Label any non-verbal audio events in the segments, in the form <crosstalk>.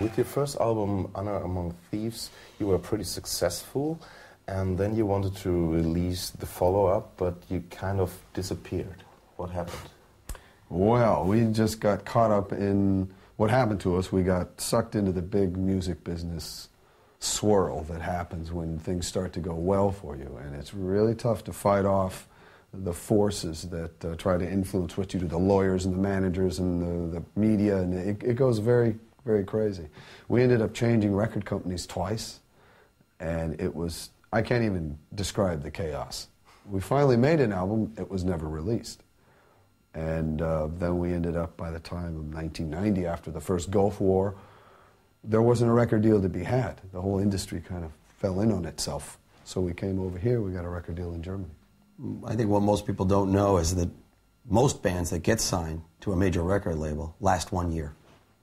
With your first album, Honor Among Thieves, you were pretty successful, and then you wanted to release the follow up, but you kind of disappeared. What happened? Well, we just got caught up in what happened to us. We got sucked into the big music business swirl that happens when things start to go well for you, and it's really tough to fight off the forces that uh, try to influence what you do the lawyers and the managers and the, the media, and it, it goes very very crazy. We ended up changing record companies twice, and it was, I can't even describe the chaos. We finally made an album, it was never released. And uh, then we ended up, by the time of 1990, after the first Gulf War, there wasn't a record deal to be had. The whole industry kind of fell in on itself. So we came over here, we got a record deal in Germany. I think what most people don't know is that most bands that get signed to a major record label last one year.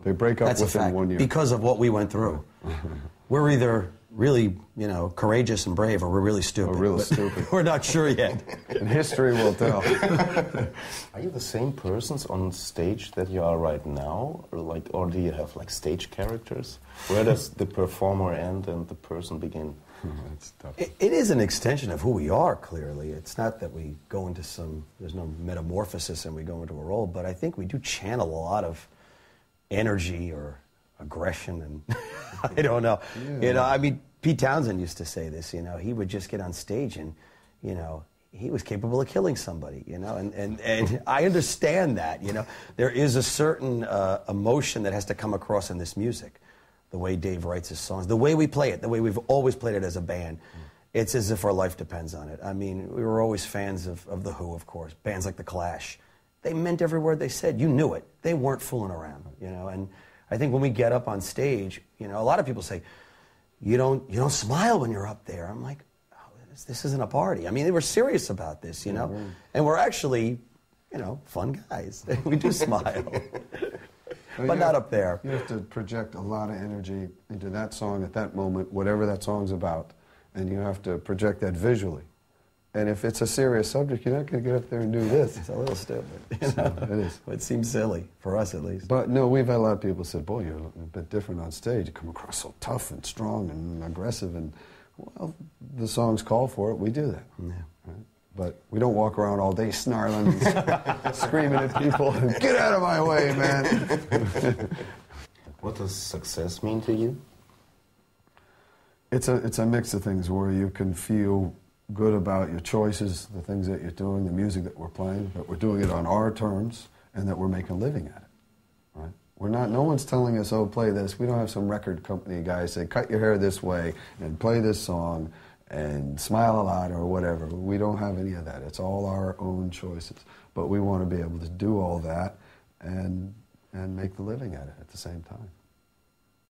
They break up That's a within fact. one year. Because of what we went through. <laughs> we're either really, you know, courageous and brave or we're really stupid. Or real But stupid. <laughs> we're not sure yet. and history will tell. <laughs> Are you the same persons on stage that you are right now, or like, or do you have like stage characters? Where does the performer end and the person begin? That's tough. It, it is an extension of who we are, clearly. It's not that we go into some, there's no metamorphosis and we go into a role, but I think we do channel a lot of energy or aggression and <laughs> I don't know. You know, I mean, Pete Townshend used to say this, you know, he would just get on stage and, you know, he was capable of killing somebody, you know, and, and, and I understand that, you know. There is a certain uh, emotion that has to come across in this music, the way Dave writes his songs, the way we play it, the way we've always played it as a band. It's as if our life depends on it. I mean, we were always fans of, of The Who, of course, bands like The Clash. They meant every word they said. You knew it. They weren't fooling around, you know. And I think when we get up on stage, you know, a lot of people say, you don't, you don't smile when you're up there. I'm like, oh, this, this isn't a party. I mean, they were serious about this, you know. Mm-hmm. And we're actually, you know, fun guys. <laughs> we do smile. <laughs> Well, but not have- up there. You have to project a lot of energy into that song at that moment, whatever that song's about, and you have to project that visually. And if it's a serious subject, you're not going to get up there and do this. It's a little stupid. <laughs> You know? It is. It seems silly, for us at least. But no, we've had a lot of people say, "Boy, you're a bit different on stage. You come across so tough and strong and aggressive." And well, the songs call for it. We do that. Yeah. Right? But we don't walk around all day snarling, and <laughs> screaming at people. Get out of my way, man! <laughs> What does success mean to you? It's a it's a mix of things where you can feel good about your choices, the things that you're doing, the music that we're playing, but we're doing it on our terms, and that we're making a living at it. Right? We're not. No one's telling us, "Oh, play this." We don't have some record company guy say, "Cut your hair this way and play this song." And smile a lot or whatever. We don't have any of that. It's all our own choices. But we want to be able to do all that and and make the living at it at the same time.